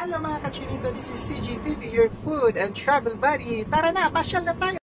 Hello mga kachirito, this is CGTV, your food and travel buddy. Tara na, pasyal na tayo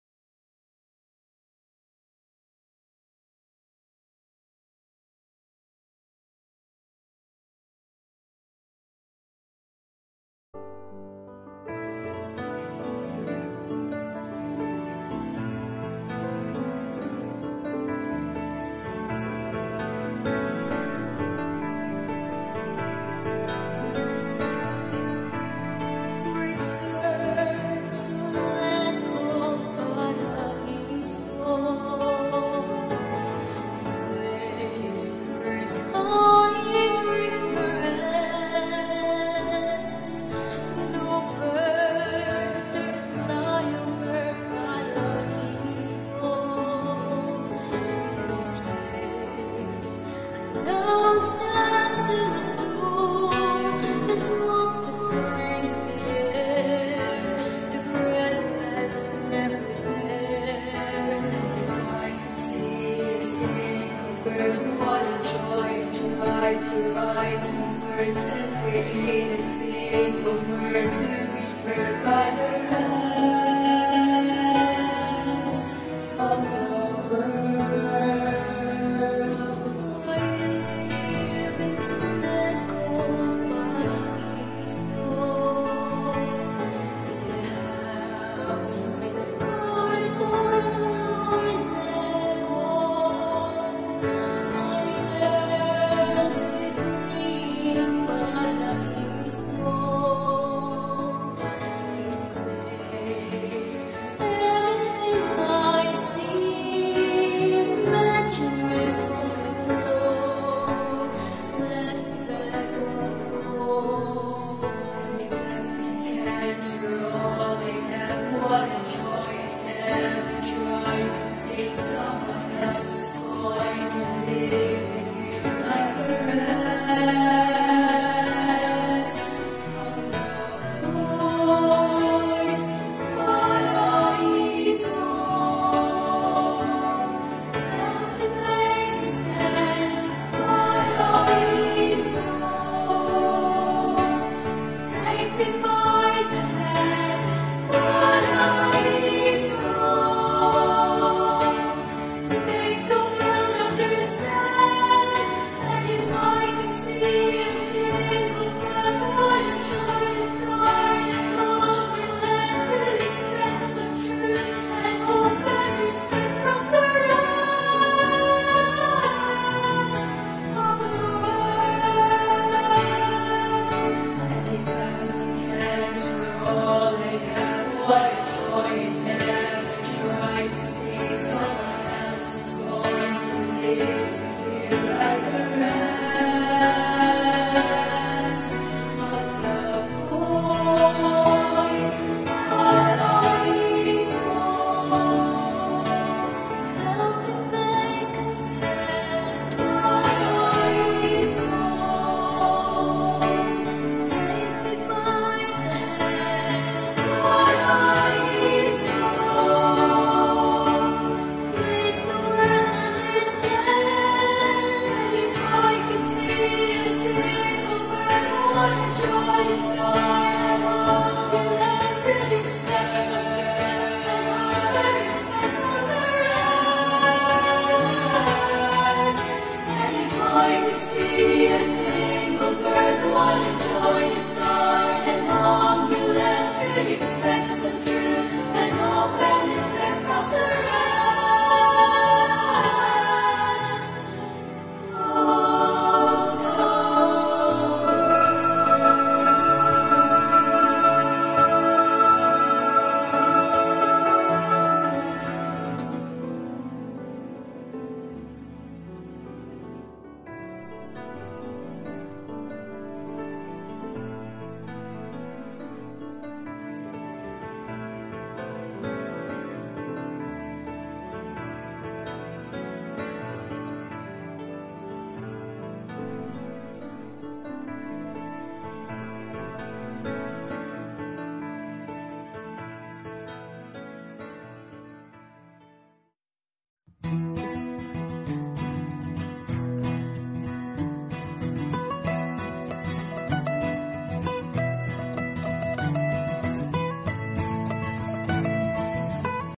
some words that we hate to sing, word to be heard by the rest.